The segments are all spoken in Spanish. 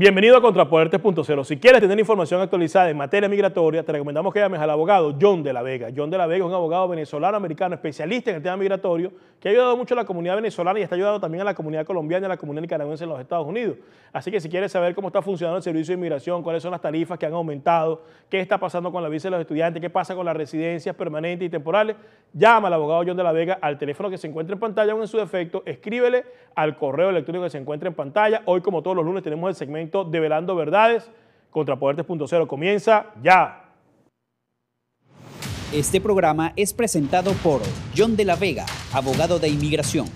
Bienvenido a Contrapodertes.0. Si quieres tener información actualizada en materia migratoria, te recomendamos que llames al abogado John de la Vega. John de la Vega es un abogado venezolano-americano especialista en el tema migratorio que ha ayudado mucho a la comunidad venezolana y está ayudando también a la comunidad colombiana y a la comunidad nicaragüense en los Estados Unidos. Así que si quieres saber cómo está funcionando el servicio de inmigración, cuáles son las tarifas que han aumentado, qué está pasando con la visa de los estudiantes, qué pasa con las residencias permanentes y temporales, llama al abogado John de la Vega al teléfono que se encuentra en pantalla o en su defecto, escríbele al correo electrónico que se encuentra en pantalla. Hoy, como todos los lunes, tenemos el segmento Develando Verdades. Contrapodertes.0 comienza ya. Este programa es presentado por John de la Vega, abogado de inmigración.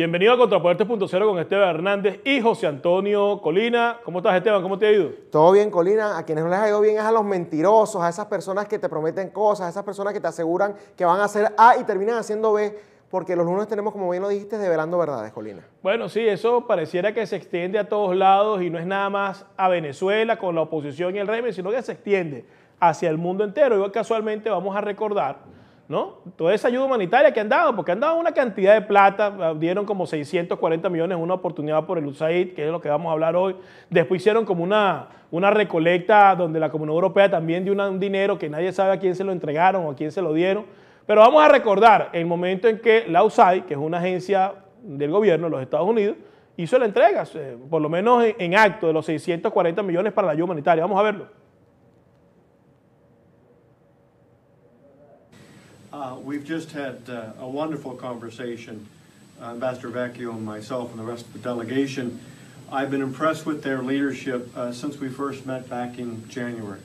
Bienvenido a Contrapodertes.0 con Esteban Hernández y José Antonio Colina. ¿Cómo estás, Esteban? ¿Cómo te ha ido? Todo bien, Colina. A quienes no les ha ido bien es a los mentirosos, a esas personas que te prometen cosas, a esas personas que te aseguran que van a hacer A y terminan haciendo B, porque los lunes tenemos, como bien lo dijiste, develando verdades, Colina. Bueno, sí, eso pareciera que se extiende a todos lados y no es nada más a Venezuela con la oposición y el régimen, sino que se extiende hacia el mundo entero. Y hoy casualmente vamos a recordar ¿no? Toda esa ayuda humanitaria que han dado, porque han dado una cantidad de plata, dieron como 640 millones una oportunidad por el USAID, que es lo que vamos a hablar hoy. Después hicieron como una, una recolecta donde la Comunidad Europea también dio un dinero que nadie sabe a quién se lo entregaron o a quién se lo dieron. Pero vamos a recordar el momento en que la USAID, que es una agencia del gobierno de los Estados Unidos, hizo la entrega, eh, por lo menos en, en acto, de los 640 millones para la ayuda humanitaria. Vamos a verlo. Uh, we've just had uh, a wonderful conversation, uh, Ambassador Vecchio and myself and the rest of the delegation. I've been impressed with their leadership uh, since we first met back in January.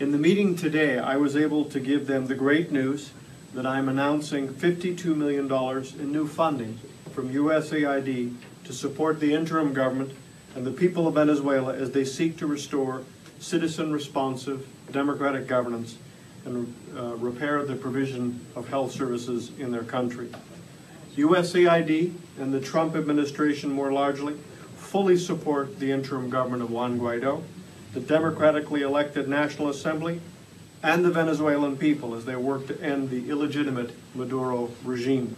In the meeting today, I was able to give them the great news that I'm announcing $52 million in new funding from USAID to support the interim government and the people of Venezuela as they seek to restore citizen responsive democratic governance and uh, repair the provision of health services in their country. USAID and the Trump administration more largely fully support the interim government of Juan Guaido, the democratically elected National Assembly, and the Venezuelan people as they work to end the illegitimate Maduro regime.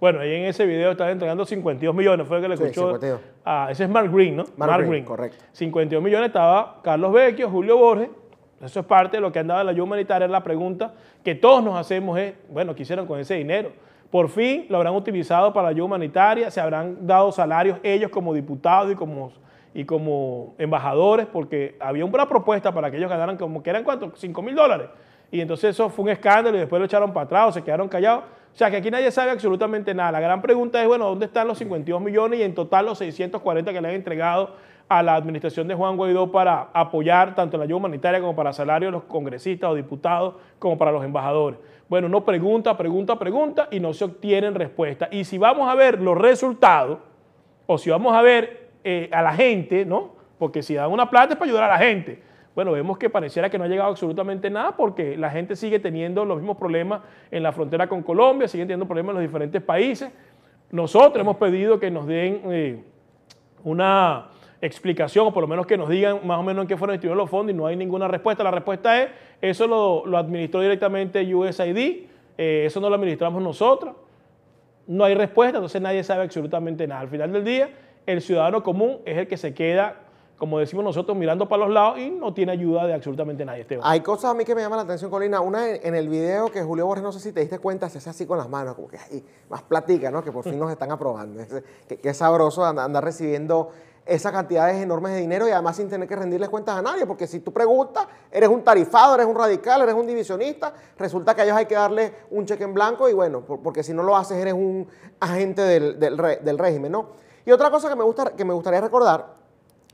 Bueno, ahí en ese video están entregando 52 millones, fue el que le Sí, escuchó. 52. Ah, ese es Mark Green, ¿no? Mark Green, correcto. 52 millones estaba Carlos Vecchio, Julio Borges. Eso es parte de lo que han dado en la ayuda humanitaria. La pregunta que todos nos hacemos es, bueno, ¿qué hicieron con ese dinero? Por fin lo habrán utilizado para la ayuda humanitaria, se habrán dado salarios ellos como diputados y como, y como embajadores, porque había una propuesta para que ellos ganaran como que eran cuánto, 5 mil dólares. Y entonces eso fue un escándalo y después lo echaron para atrás se quedaron callados. O sea que aquí nadie sabe absolutamente nada. La gran pregunta es, bueno, ¿dónde están los 52 millones y en total los 640 que le han entregado a la administración de Juan Guaidó para apoyar tanto la ayuda humanitaria como para salarios de los congresistas o diputados como para los embajadores? Bueno, uno pregunta, pregunta, pregunta y no se obtienen respuestas. Y si vamos a ver los resultados, o si vamos a ver eh, a la gente, ¿no? Porque si dan una plata es para ayudar a la gente. Bueno, vemos que pareciera que no ha llegado absolutamente nada porque la gente sigue teniendo los mismos problemas en la frontera con Colombia, sigue teniendo problemas en los diferentes países. Nosotros hemos pedido que nos den eh, una explicación, o por lo menos que nos digan más o menos en qué fueron distribuidos los fondos y no hay ninguna respuesta. La respuesta es, eso lo, lo administró directamente USAID, eh, eso no lo administramos nosotros. No hay respuesta, entonces nadie sabe absolutamente nada. Al final del día, el ciudadano común es el que se queda, como decimos nosotros, mirando para los lados y no tiene ayuda de absolutamente nadie. Hay cosas a mí que me llaman la atención, Colina. Una en, el video que Julio Borges, no sé si te diste cuenta, se hace así con las manos, como que ay, más platica, ¿no? Que por fin nos están aprobando. Que es sabroso andar recibiendo esas cantidades enormes de dinero y además sin tener que rendirles cuentas a nadie, porque si tú preguntas, eres un tarifado, eres un radical, eres un divisionista, resulta que a ellos hay que darle un cheque en blanco y bueno, por- porque si no lo haces eres un agente del, del régimen, ¿no? Y otra cosa que me, gusta, que me gustaría recordar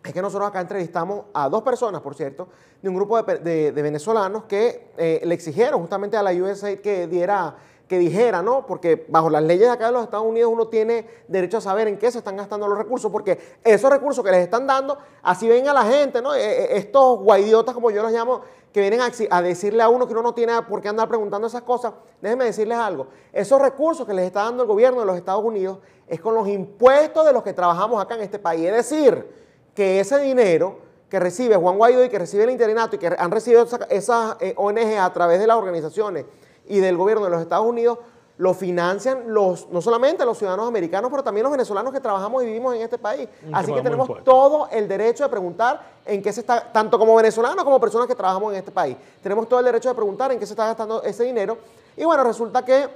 es que nosotros acá entrevistamos a dos personas, por cierto, de un grupo de venezolanos que eh, le exigieron justamente a la USAID que diera que dijera, ¿no? Porque bajo las leyes de acá de los Estados Unidos uno tiene derecho a saber en qué se están gastando los recursos, porque esos recursos que les están dando, así ven a la gente, ¿no? Eh, eh, estos guaidiotas, como yo los llamo, que vienen a, decirle a uno que uno no tiene por qué andar preguntando esas cosas, déjenme decirles algo. Esos recursos que les está dando el gobierno de los Estados Unidos es con los impuestos de los que trabajamos acá en este país. Es decir, que ese dinero que recibe Juan Guaidó y que recibe el interinato y que han recibido esas eh, ONG a través de las organizaciones y del gobierno de los Estados Unidos, lo financian los, no solamente los ciudadanos americanos, pero también los venezolanos que trabajamos y vivimos en este país. Así que tenemos todo el derecho de preguntar en qué se está, tanto como venezolanos como personas que trabajamos en este país, tenemos todo el derecho de preguntar en qué se está gastando ese dinero. Y bueno, resulta que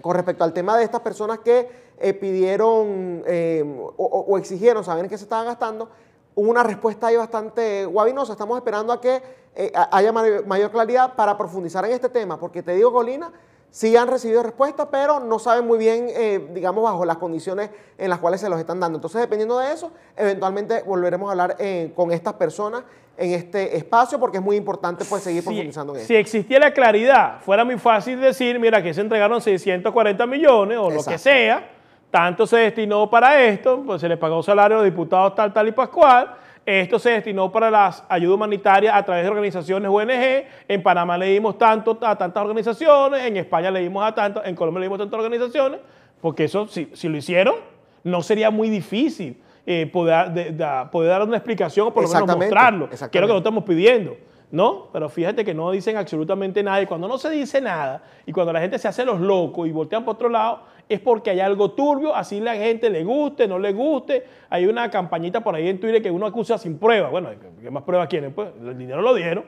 con respecto al tema de estas personas que eh, pidieron eh, o, exigieron saber en qué se estaba gastando, hubo una respuesta ahí bastante guabinosa. Estamos esperando a que eh, haya mayor claridad para profundizar en este tema, porque te digo, Colina, sí han recibido respuesta, pero no saben muy bien, eh, digamos, bajo las condiciones en las cuales se los están dando. Entonces, dependiendo de eso, eventualmente volveremos a hablar eh, con estas personas en este espacio, porque es muy importante pues, seguir profundizando en Si existiera claridad, fuera muy fácil decir, mira, que se entregaron 640 millones o lo que sea, tanto se destinó para esto, pues se les pagó salario a los diputados tal, tal y pascual, esto se destinó para las ayudas humanitarias a través de organizaciones ONG. En Panamá leímos tanto a tantas organizaciones, en España leímos a tantas, en Colombia leímos a tantas organizaciones, porque eso, si, si lo hicieron, no sería muy difícil eh, poder, poder dar una explicación o por lo menos mostrarlo, que es lo que nosotros estamos pidiendo. ¿no? Pero fíjate que no dicen absolutamente nada. Y cuando no se dice nada, y cuando la gente se hace los locos y voltean por otro lado, es porque hay algo turbio, así la gente le guste, no le guste. Hay una campañita por ahí en Twitter que uno acusa sin prueba. Bueno, ¿qué más pruebas quieren? Pues el dinero lo dieron.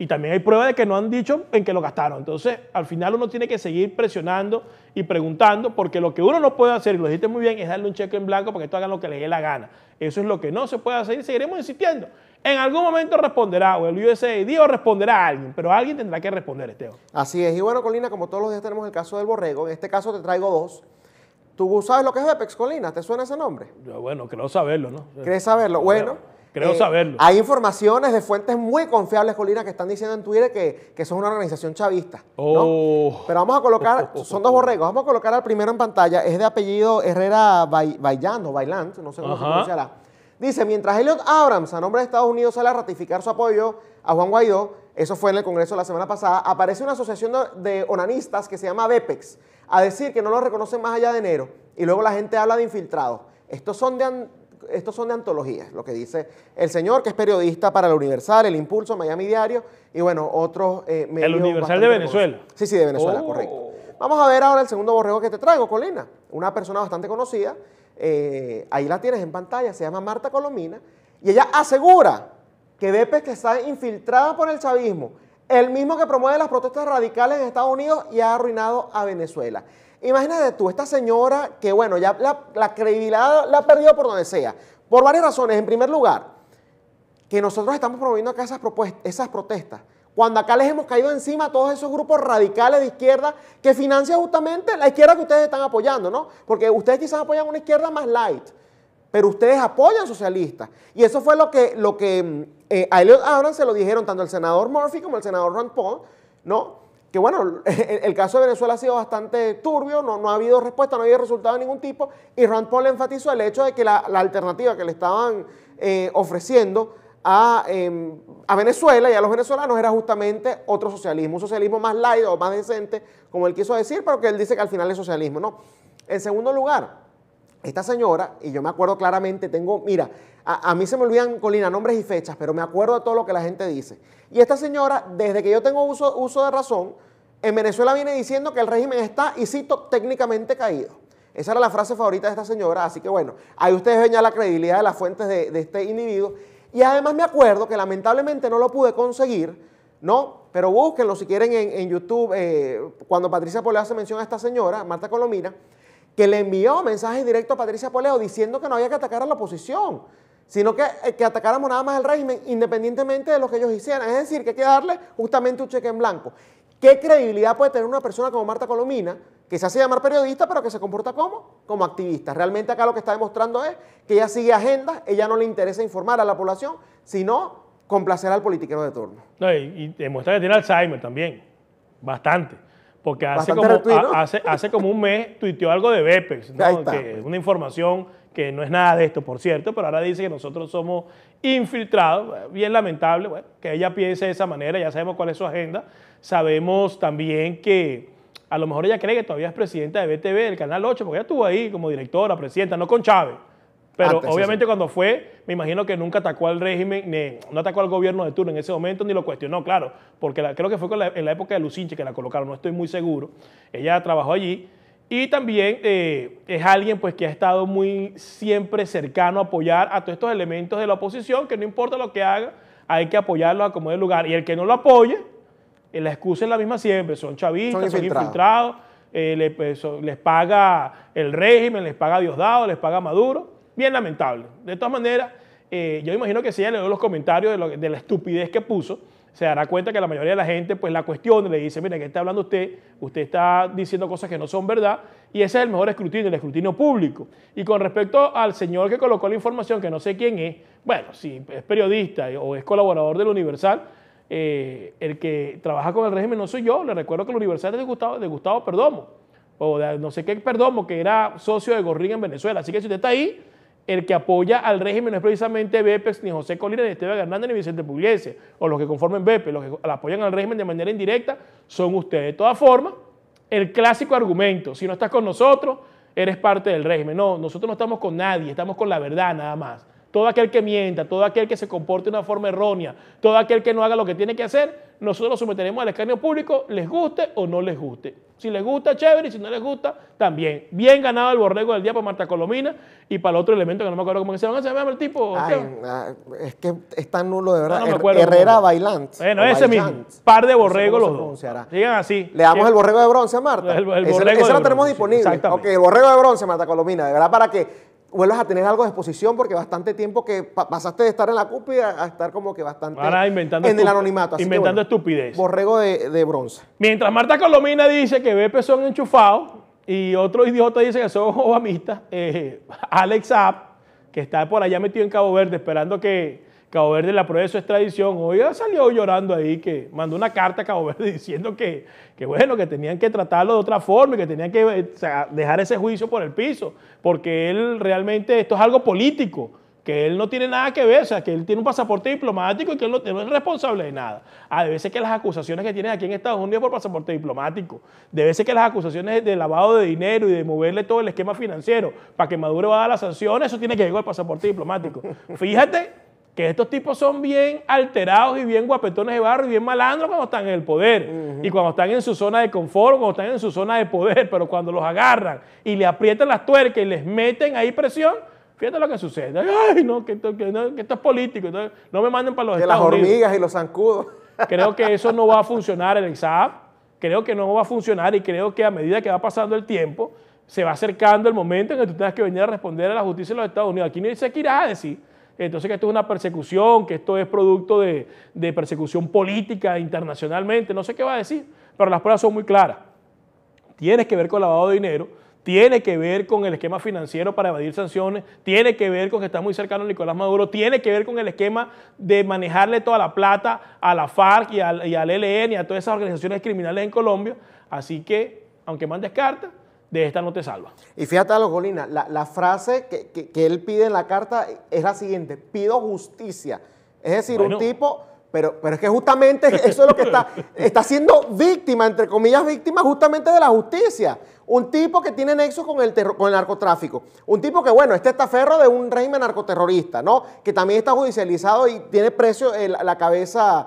Y también hay pruebas de que no han dicho en qué lo gastaron. Entonces, al final uno tiene que seguir presionando y preguntando, porque lo que uno no puede hacer, y lo dijiste muy bien, es darle un cheque en blanco para que hagan lo que le dé la gana. Eso es lo que no se puede hacer y seguiremos insistiendo. En algún momento responderá, o el USAID o responderá a alguien, pero alguien tendrá que responder, Esteban. Así es. Y bueno, Colina, como todos los días tenemos el caso del borrego, en este caso te traigo dos. ¿Tú sabes lo que es Bepex, Colina? ¿Te suena ese nombre? bueno, creo saberlo, ¿no? ¿Crees saberlo? Bueno. Creo eh, saberlo. Hay informaciones de fuentes muy confiables, Colina, que están diciendo en Twitter que, que son una organización chavista. Oh. Pero vamos a colocar, son dos borregos, vamos a colocar al primero en pantalla, es de apellido Herrera Bailando, Bailant, no sé cómo se pronunciará. Dice, mientras Elliot Abrams, a nombre de Estados Unidos, sale a ratificar su apoyo a Juan Guaidó, eso fue en el Congreso la semana pasada, aparece una asociación de onanistas que se llama BEPEX, a decir que no lo reconocen más allá de enero, y luego la gente habla de infiltrados. Estos son de, estos son de antologías, lo que dice el señor, que es periodista para el Universal, El Impulso, Miami Diario, y bueno, otros eh, medios. El Universal de Venezuela. Sí, sí, de Venezuela, oh. correcto. Vamos a ver ahora el segundo borrego que te traigo, Colina. Una persona bastante conocida, eh, ahí la tienes en pantalla, se llama Marta Colomina, y ella asegura que Bepe que está infiltrada por el chavismo, el mismo que promueve las protestas radicales en Estados Unidos y ha arruinado a Venezuela. Imagínate tú, esta señora que, bueno, ya la, credibilidad la ha perdido por donde sea, por varias razones. En primer lugar, que nosotros estamos promoviendo acá esas, protestas cuando acá les hemos caído encima a todos esos grupos radicales de izquierda que financian justamente la izquierda que ustedes están apoyando, ¿no? Porque ustedes quizás apoyan una izquierda más light, pero ustedes apoyan socialistas. Y eso fue lo que, lo que eh, a Elliot Abrams se lo dijeron tanto el senador Murphy como el senador Rand Paul, ¿no? Que bueno, el, caso de Venezuela ha sido bastante turbio, no, no ha habido respuesta, no ha habido resultado de ningún tipo, y Rand Paul enfatizó el hecho de que la, alternativa que le estaban eh, ofreciendo Em, a, Venezuela y a los venezolanos era justamente otro socialismo, un socialismo más light o más decente, como él quiso decir, pero que él dice que al final es socialismo. No. En segundo lugar, esta señora, y yo me acuerdo claramente, tengo, mira, a, mí se me olvidan, Colina, nombres y fechas, pero me acuerdo de todo lo que la gente dice. Y esta señora, desde que yo tengo uso, uso de razón, en Venezuela viene diciendo que el régimen está, y cito, técnicamente caído. Esa era la frase favorita de esta señora, así que bueno, ahí ustedes ven ya la credibilidad de las fuentes de, este individuo. Y además me acuerdo que lamentablemente no lo pude conseguir, ¿no? Pero búsquenlo si quieren en, YouTube, eh, cuando Patricia Poleo hace mención a esta señora, Marta Colomina, que le envió mensajes directos a Patricia Poleo diciendo que no había que atacar a la oposición, sino que, eh, que atacáramos nada más al régimen independientemente de lo que ellos hicieran. Es decir, que hay que darle justamente un cheque en blanco. ¿Qué credibilidad puede tener una persona como Marta Colomina, que se hace llamar periodista, pero que se comporta como? Como activista. Realmente acá lo que está demostrando es que ella sigue agendas, ella no le interesa informar a la población, sino complacer al politiquero de turno. y, demuestra que tiene Alzheimer también, bastante. Porque hace como, retweet, ¿no? a- hace, hace como un mes tuiteó algo de Bepex, ¿no? Que una información que no es nada de esto, por cierto, pero ahora dice que nosotros somos infiltrados. Bien lamentable bueno, que ella piense de esa manera, ya sabemos cuál es su agenda. Sabemos también que a lo mejor ella cree que todavía es presidenta de BTV, del Canal 8, porque ella estuvo ahí como directora, presidenta, no con Chávez. Pero Antes, sí, obviamente cuando fue, me imagino que nunca atacó al régimen, ni- no atacó al gobierno de turno en ese momento, ni lo cuestionó, claro, porque la- creo que fue con la- en la época de Lucinche que la colocaron, no estoy muy seguro. Ella trabajó allí y también eh, es alguien pues, que ha estado muy siempre cercano a apoyar a todos estos elementos de la oposición, que no importa lo que haga, hay que apoyarlos a como dé lugar. Y el que no lo apoye, eh, la excusa es la misma siempre, son chavistas, Son son infiltrados. eh, pues, les paga el régimen, les paga Diosdado, les paga Maduro. Bien lamentable. De todas maneras, eh, yo imagino que si ella le los comentarios de, la estupidez que puso, se dará cuenta que la mayoría de la gente pues la cuestiona le dice, mire, ¿qué está hablando usted? Usted está diciendo cosas que no son verdad y ese es el mejor escrutinio, el escrutinio público. Y con respecto al señor que colocó la información, que no sé quién es, bueno, si es periodista o es colaborador del Universal, eh, el que trabaja con el régimen no soy yo, le recuerdo que el Universal es de Gustavo, de Gustavo Perdomo, o de no sé qué Perdomo, que era socio de Gorrín en Venezuela. Así que si usted está ahí, el que apoya al régimen no es precisamente Bepex, ni José Colina, ni Esteban Hernández, ni Vicente Pugliese, o los que conformen Bepe, los que apoyan al régimen de manera indirecta, son ustedes. De todas formas, el clásico argumento, si no estás con nosotros, eres parte del régimen. No, nosotros no estamos con nadie, estamos con la verdad nada más. Todo aquel que mienta, todo aquel que se comporte de una forma errónea, todo aquel que no haga lo que tiene que hacer, nosotros lo someteremos al escarnio público, les guste o no les guste. Si les gusta, chévere, y si no les gusta, también. Bien ganado el borrego del día para Marta Colomina y para el otro elemento que no me acuerdo cómo se llama. ¿Se llama el tipo? Ay, ah, es que es tan nulo de verdad. No, no me Her- acuerdo Herrera cómo. Bailant. Bueno, ese mismo. Par de No sé borregos cómo se los dos. Sigan así. Le damos el borrego de bronce a Marta. El- el Ese- borrego ese de lo tenemos bronce, disponible. Ok, el borrego de bronce, Marta Colomina, de verdad, para que vuelvas a tener algo de exposición, porque bastante tiempo que pa- pasaste de estar en la cúpula a estar como que bastante Ahora inventando en el anonimato. Así que, inventando bueno, estupidez. Borrego de, de bronce. Mientras Marta Colomina dice que Bepe son enchufados y otro idiota dice que son obamistas, eh, Alex Saab, que está por allá metido en Cabo Verde esperando que Cabo Verde le apruebe su extradición, hoy salió llorando ahí que mandó una carta a Cabo Verde diciendo que, que bueno, que tenían que tratarlo de otra forma y que tenían que eh, dejar ese juicio por el piso, porque él realmente esto es algo político que él no tiene nada que ver, o sea, que él tiene un pasaporte diplomático y que él no, no es responsable de nada. Ah, debe ser que las acusaciones que tienen aquí en Estados Unidos por pasaporte diplomático, debe ser que las acusaciones de lavado de dinero y de moverle todo el esquema financiero para que Maduro va a dar las sanciones, eso tiene que ver con el pasaporte diplomático. Fíjate que estos tipos son bien alterados y bien guapetones de barro y bien malandros cuando están en el poder y cuando están en su zona de confort, cuando están en su zona de poder, pero cuando los agarran y le aprietan las tuercas y les meten ahí presión, fíjate lo que sucede. Ay, no, que esto, que no, que esto es político, entonces, no me manden para los Que las Estados Unidos. hormigas y los zancudos. Creo que eso no va a funcionar el examen. Creo que no va a funcionar y creo que a medida que va pasando el tiempo, se va acercando el momento en que tú tengas que venir a responder a la justicia de los Estados Unidos. Aquí no dice que irás a decir. Entonces que esto es una persecución, que esto es producto de, persecución política internacionalmente, no sé qué va a decir, pero las pruebas son muy claras. Tiene que ver con lavado de dinero, tiene que ver con el esquema financiero para evadir sanciones, tiene que ver con que está muy cercano a Nicolás Maduro, tiene que ver con el esquema de manejarle toda la plata a la FARC y al, y al ELN y a todas esas organizaciones criminales en Colombia. Así que, aunque mandes carta, de esta no te salva. Y fíjate algo, Colina, la, la frase que, que- que él pide en la carta es la siguiente, pido justicia. Es decir, Bueno. un tipo, pero, pero es que justamente eso es lo que está, está siendo víctima, entre comillas, víctima justamente de la justicia. Un tipo que tiene nexo con el, con el narcotráfico. Un tipo que, bueno, este estaferro de un régimen narcoterrorista, ¿no? Que también está judicializado y tiene precio en la cabeza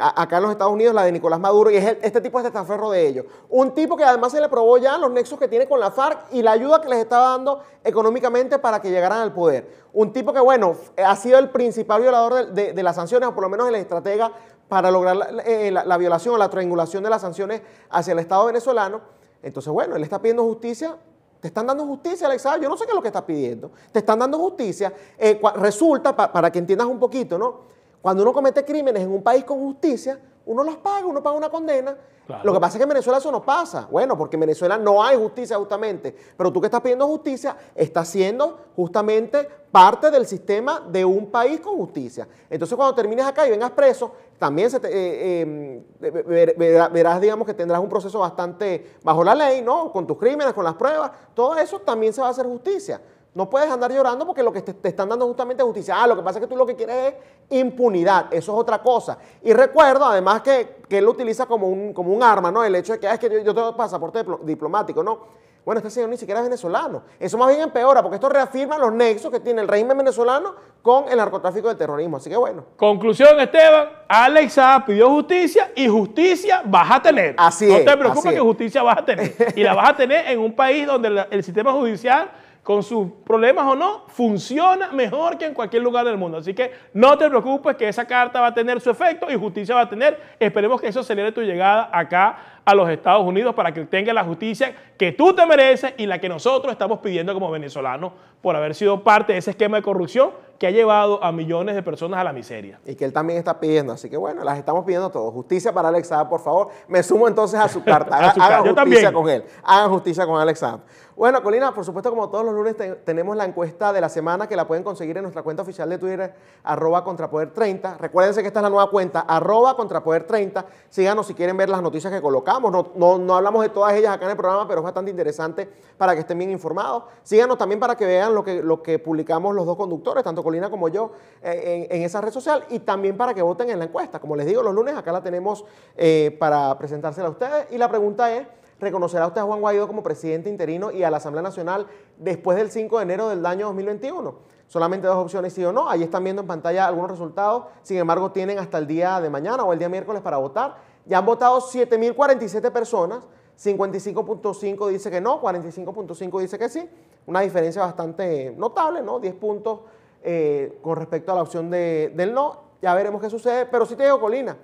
a- acá en los Estados Unidos, la de Nicolás Maduro, y es este tipo es estaferro de ellos. Un tipo que además se le probó ya los nexos que tiene con la FARC y la ayuda que les estaba dando económicamente para que llegaran al poder. Un tipo que, bueno, ha sido el principal violador de, de- de las sanciones, o por lo menos el estratega para lograr la, eh, la- la violación o la triangulación de las sanciones hacia el Estado venezolano. Entonces, bueno, él está pidiendo justicia. Te están dando justicia, Alexa. Yo no sé qué es lo que estás pidiendo. Te están dando justicia. Eh, resulta, pa- para que entiendas un poquito, ¿no? Cuando uno comete crímenes en un país con justicia, uno las paga, uno paga una condena. Claro. Lo que pasa es que en Venezuela eso no pasa. Bueno, porque en Venezuela no hay justicia justamente. Pero tú que estás pidiendo justicia, estás siendo justamente parte del sistema de un país con justicia. Entonces cuando termines acá y vengas preso, también se te, eh, eh, ver- ver- verás, digamos, que tendrás un proceso bastante bajo la ley, ¿no? Con tus crímenes, con las pruebas, todo eso también se va a hacer justicia. No puedes andar llorando porque lo que te, te están dando justamente es justicia. Ah, lo que pasa es que tú lo que quieres es impunidad. Eso es otra cosa. Y recuerdo, además, que, que él lo utiliza como un, como un arma, ¿no? El hecho de que, ah, es que yo, yo tengo pasaporte diplo- diplomático, ¿no? Bueno, este señor ni siquiera es venezolano. Eso más bien empeora, porque esto reafirma los nexos que tiene el régimen venezolano con el narcotráfico del terrorismo. Así que bueno. Conclusión, Esteban, Alex Saab pidió justicia y justicia vas a tener. Así no es, te preocupes que justicia vas a tener. Y la vas a tener en un país donde el sistema judicial, con sus problemas o no, funciona mejor que en cualquier lugar del mundo. Así que no te preocupes que esa carta va a tener su efecto y justicia va a tener. Esperemos que eso acelere tu llegada acá a los Estados Unidos para que tengas la justicia que tú te mereces y la que nosotros estamos pidiendo como venezolanos por haber sido parte de ese esquema de corrupción que ha llevado a millones de personas a la miseria. Y que él también está pidiendo. Así que bueno, las estamos pidiendo todos. Justicia para Alex Saab, por favor. Me sumo entonces a su carta. A su Hagan justicia también. con él. Hagan justicia con Alex Saab. Bueno, Colina, por supuesto, como todos los lunes te- tenemos la encuesta de la semana que la pueden conseguir en nuestra cuenta oficial de Twitter, arroba contrapoder30. Recuérdense que esta es la nueva cuenta, arroba contrapoder30. Síganos si quieren ver las noticias que colocamos. No, hablamos de todas ellas acá en el programa, pero es bastante interesante para que estén bien informados. Síganos también para que vean lo que, lo que publicamos los dos conductores, tanto Colina como yo, eh, en, en esa red social y también para que voten en la encuesta. Como les digo, los lunes acá la tenemos eh, para presentársela a ustedes. Y la pregunta es, ¿reconocerá usted a Juan Guaidó como presidente interino y a la Asamblea Nacional después del 5 de enero del año 2021? Solamente dos opciones, sí o no. Ahí están viendo en pantalla algunos resultados. Sin embargo, tienen hasta el día de mañana o el día miércoles para votar. Ya han votado 7.047 personas. 55.5 dice que no, 45.5 dice que sí. Una diferencia bastante notable, ¿no? 10 puntos eh, con respecto a la opción de- del no. Ya veremos qué sucede. Pero sí te digo, Colina,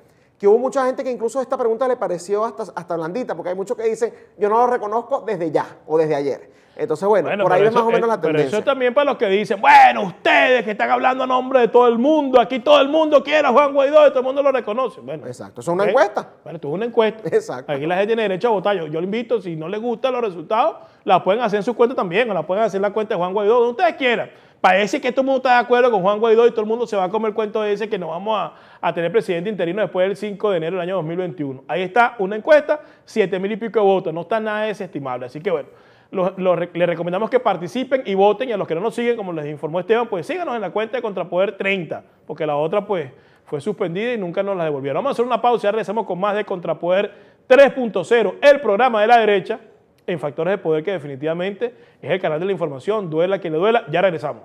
que hubo mucha gente que incluso esta pregunta le pareció hasta, hasta blandita, porque hay muchos que dicen, yo no lo reconozco desde ya o desde ayer. Entonces, bueno, Bueno, por ahí es más o menos la eh, Pero tendencia. eso también para los que dicen, bueno, ustedes que están hablando a nombre de todo el mundo, aquí todo el mundo quiere a Juan Guaidó y todo el mundo lo reconoce. Bueno, Exacto, eso es una encuesta. Bueno, esto es una encuesta. Exacto. Aquí la gente tiene derecho a votar. Yo, yo le invito, si no les gustan los resultados, la pueden hacer en su cuenta también, o la pueden hacer en la cuenta de Juan Guaidó, donde ustedes quieran. Parece que todo el mundo está de acuerdo con Juan Guaidó y todo el mundo se va a comer el cuento ese que no vamos a, tener presidente interino después del 5 de enero del año 2021. Ahí está una encuesta, 7 mil y pico de votos, no está nada desestimable. Así que bueno, les recomendamos que participen y voten y a los que no nos siguen, como les informó Esteban, pues síganos en la cuenta de Contrapoder 30, porque la otra pues fue suspendida y nunca nos la devolvieron. Vamos a hacer una pausa y regresamos con más de Contrapoder 3.0, el programa de la derecha en Factores de Poder que definitivamente es el canal de la información, duela que le duela, ya regresamos.